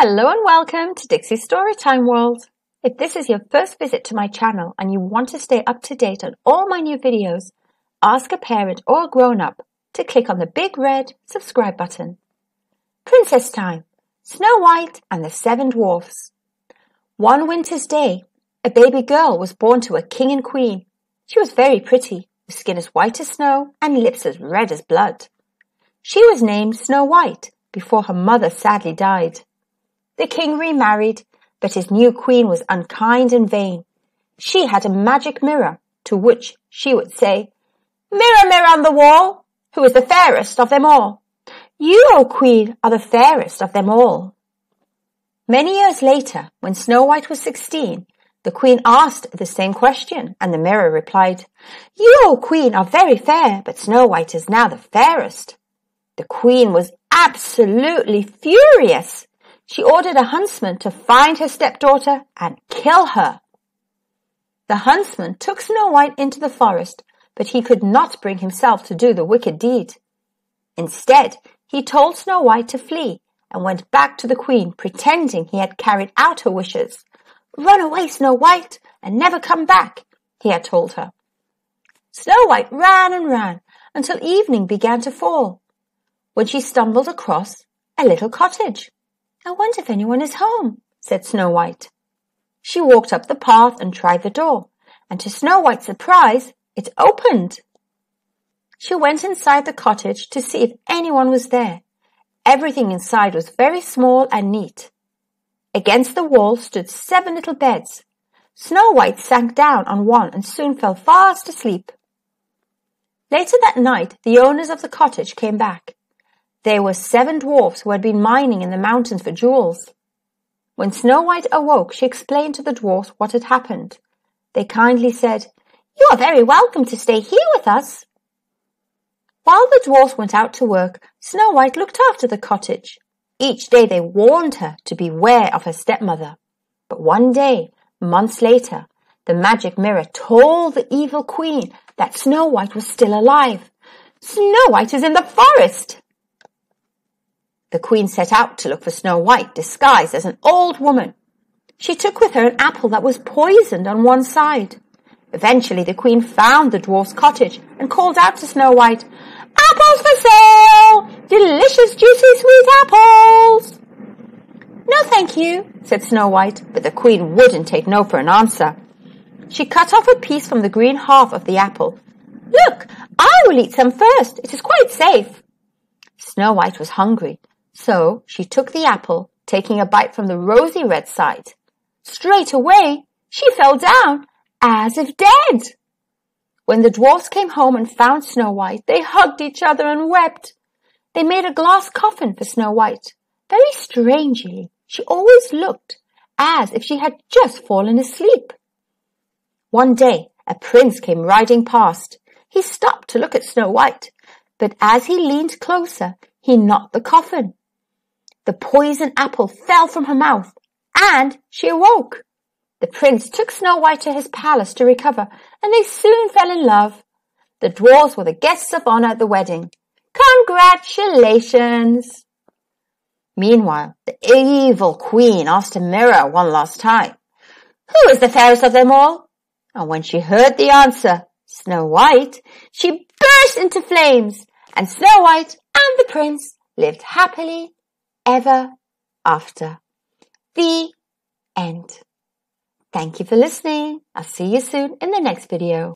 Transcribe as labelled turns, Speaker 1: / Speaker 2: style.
Speaker 1: Hello and welcome to Dixy Storytime World. If this is your first visit to my channel and you want to stay up to date on all my new videos, ask a parent or a grown-up to click on the big red subscribe button. Princess Time Snow White and the Seven Dwarfs One winter's day, a baby girl was born to a king and queen. She was very pretty, with skin as white as snow and lips as red as blood. She was named Snow White before her mother sadly died. The king remarried, but his new queen was unkind and vain. She had a magic mirror to which she would say, Mirror, mirror on the wall, who is the fairest of them all? You, O queen, are the fairest of them all. Many years later, when Snow White was sixteen, the queen asked the same question, and the mirror replied, You, O queen, are very fair, but Snow White is now the fairest. The queen was absolutely furious she ordered a huntsman to find her stepdaughter and kill her. The huntsman took Snow White into the forest, but he could not bring himself to do the wicked deed. Instead, he told Snow White to flee and went back to the queen, pretending he had carried out her wishes. Run away, Snow White, and never come back, he had told her. Snow White ran and ran until evening began to fall, when she stumbled across a little cottage. I wonder if anyone is home, said Snow White. She walked up the path and tried the door, and to Snow White's surprise, it opened. She went inside the cottage to see if anyone was there. Everything inside was very small and neat. Against the wall stood seven little beds. Snow White sank down on one and soon fell fast asleep. Later that night, the owners of the cottage came back. They were seven dwarfs who had been mining in the mountains for jewels. When Snow White awoke, she explained to the dwarfs what had happened. They kindly said, You are very welcome to stay here with us. While the dwarfs went out to work, Snow White looked after the cottage. Each day they warned her to beware of her stepmother. But one day, months later, the magic mirror told the evil queen that Snow White was still alive. Snow White is in the forest! The queen set out to look for Snow White, disguised as an old woman. She took with her an apple that was poisoned on one side. Eventually the queen found the dwarf's cottage and called out to Snow White, Apples for sale! Delicious, juicy, sweet apples! No, thank you, said Snow White, but the queen wouldn't take no for an answer. She cut off a piece from the green half of the apple. Look, I will eat some first. It is quite safe. Snow White was hungry, so she took the apple, taking a bite from the rosy red side. Straight away, she fell down as if dead. When the dwarfs came home and found Snow White, they hugged each other and wept. They made a glass coffin for Snow White. Very strangely, she always looked as if she had just fallen asleep. One day, a prince came riding past. He stopped to look at Snow White, but as he leaned closer, he knocked the coffin. The poison apple fell from her mouth and she awoke. The prince took Snow White to his palace to recover and they soon fell in love. The dwarfs were the guests of honor at the wedding. Congratulations! Meanwhile, the evil queen asked a mirror one last time, Who is the fairest of them all? And when she heard the answer, Snow White, she burst into flames, and Snow White and the prince lived happily ever after. The end. Thank you for listening. I'll see you soon in the next video.